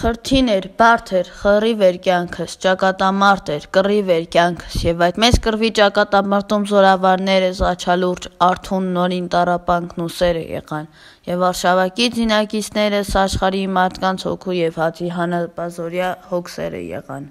Խրթին էր, բարդ էր, խռիվ էր կյանքս, ճակատամարտ էր, կռիվ էր կյանքս, եւ այդ մեծ կռվի ճակատամարտում զորավարներս աչալուրջ, արթուն, նորին տառապանքն ու սերը եղան, եւ արշավակից զինակիցներս աշխարհի մարդկանց հոգու եւ հացի հանապազօրյա հոգսերը եղան։